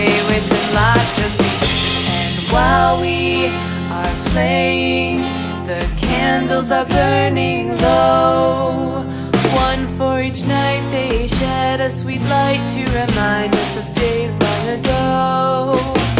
play with and while we are playing, the candles are burning low. One for each night, they shed a sweet light to remind us of days.